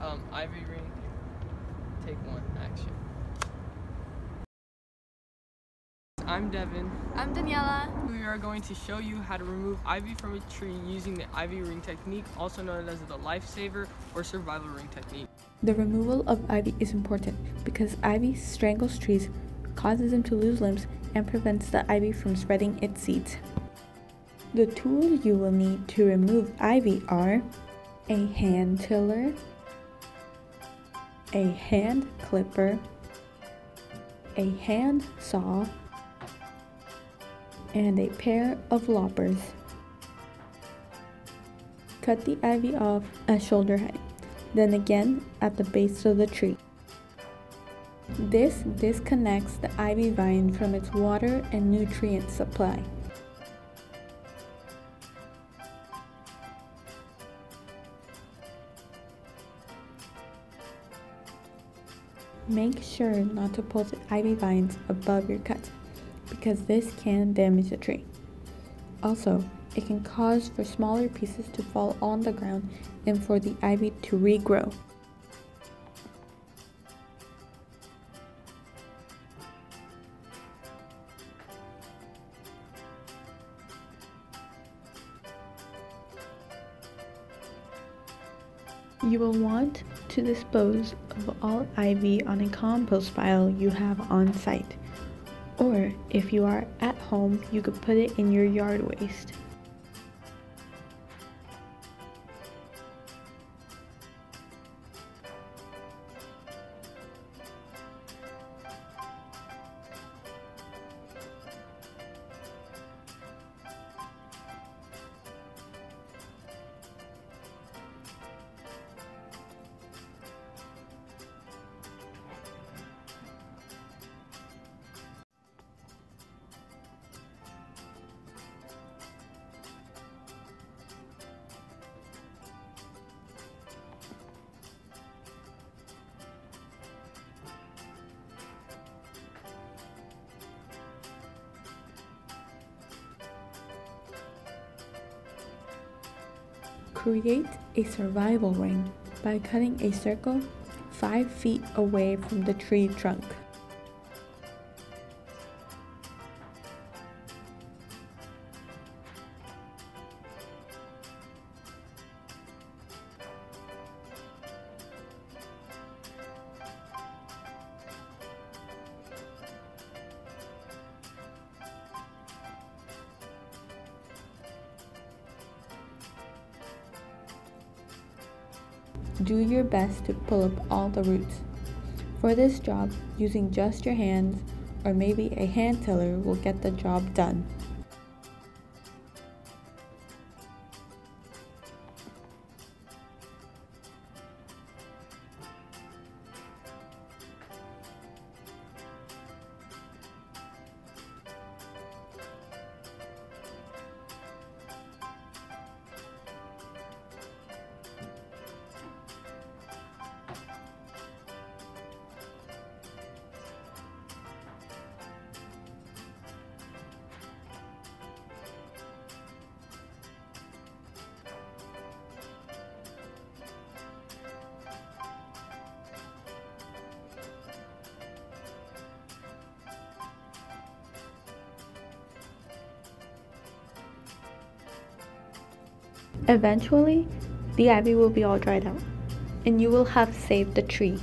um, ivy ring. Take one, action. I'm Devin. I'm Daniela. We are going to show you how to remove ivy from a tree using the ivy ring technique, also known as the lifesaver or survival ring technique. The removal of ivy is important because ivy strangles trees, causes them to lose limbs, and prevents the ivy from spreading its seeds. The tools you will need to remove ivy are a hand tiller, a hand clipper, a hand saw, and a pair of loppers. Cut the ivy off at shoulder height, then again at the base of the tree. This disconnects the ivy vine from its water and nutrient supply. Make sure not to pull the ivy vines above your cut because this can damage the tree. Also, it can cause for smaller pieces to fall on the ground and for the ivy to regrow. You will want to dispose of all ivy on a compost pile you have on site. Or if you are at home, you could put it in your yard waste. Create a survival ring by cutting a circle 5 feet away from the tree trunk. Do your best to pull up all the roots. For this job, using just your hands or maybe a hand tiller will get the job done. Eventually, the ivy will be all dried out, and you will have saved the tree.